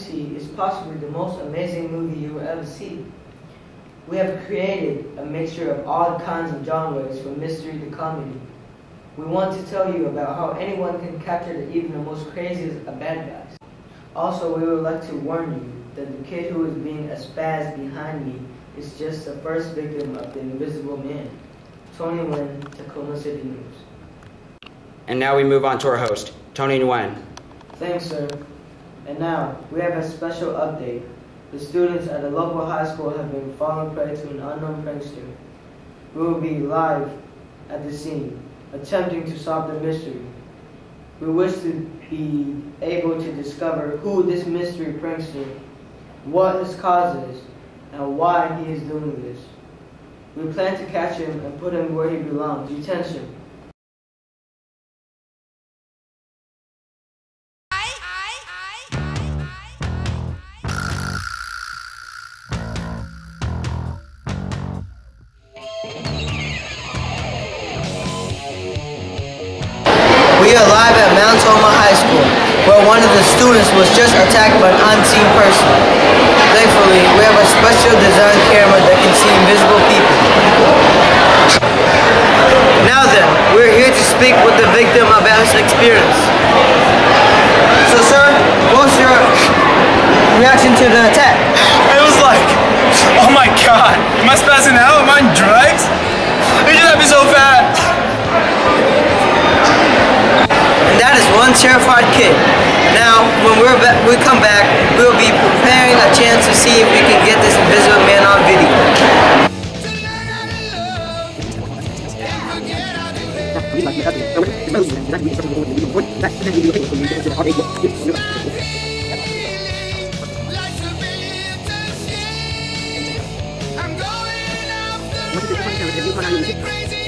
see is possibly the most amazing movie you will ever see. We have created a mixture of all kinds of genres from mystery to comedy. We want to tell you about how anyone can capture the, even the most craziest of bad guys. Also, we would like to warn you that the kid who is being a spaz behind me is just the first victim of the Invisible Man. Tony Nguyen, Tacoma City News. And now we move on to our host, Tony Nguyen. Thanks, sir. And now, we have a special update. The students at the local high school have been falling prey to an unknown prankster. We will be live at the scene, attempting to solve the mystery. We wish to be able to discover who this mystery prankster, what his cause is, and why he is doing this. We plan to catch him and put him where he belongs, detention. We are live at Mount Tahoma High School, where one of the students was just attacked by an unseen person. Thankfully, we have a special design camera that can see invisible people. Now then, we're here to speak with the victim about his experience. So, sir, what's your reaction to the attack? It was like, oh my god, am I spazzing out? Am I on drugs? It just happened so fast. Terrified kid. Now, when we're we come back, we will be preparing a chance to see if we can get this invisible man on video. Crazy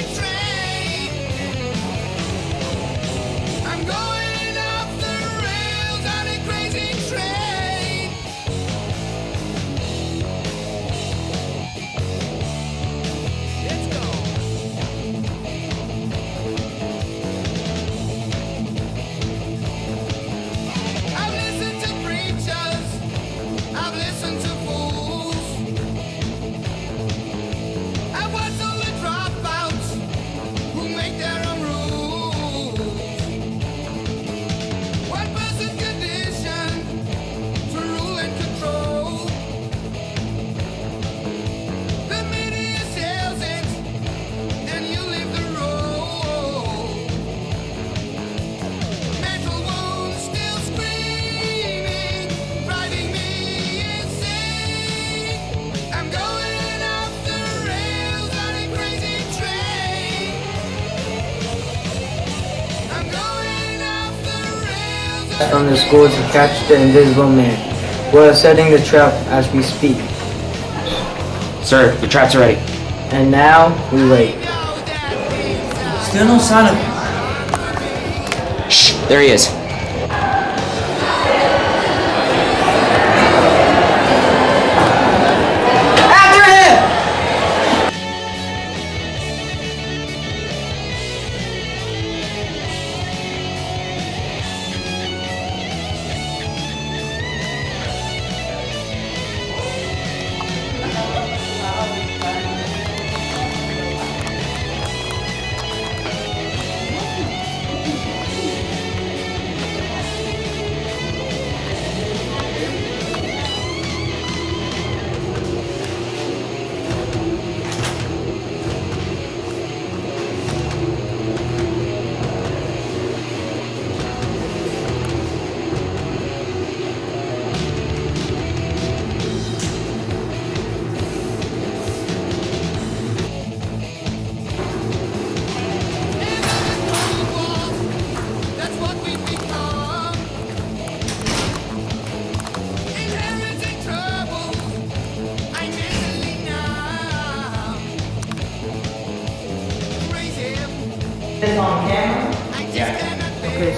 From the school to catch the invisible man. We're setting the trap as we speak. Sir, the traps are ready. And now, we wait. Still no sign of him. Shh, there he is.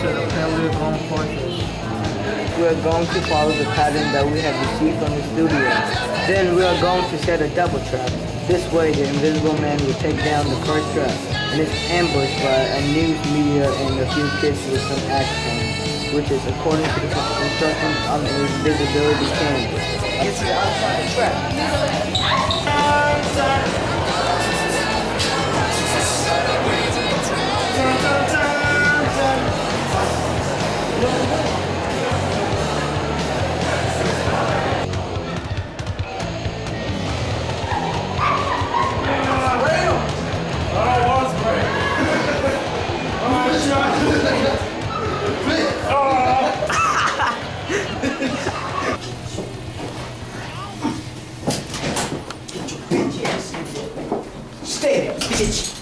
Cannot Okay, so the plan we're going is to follow the pattern that we have received from the studio. Then we are going to set a double trap. This way, the invisible man will take down the first trap, and it's ambushed by a news media and a few kids with some action. which is according to the instructions on the invisibility. Get to the outside track. Stay there, bitch.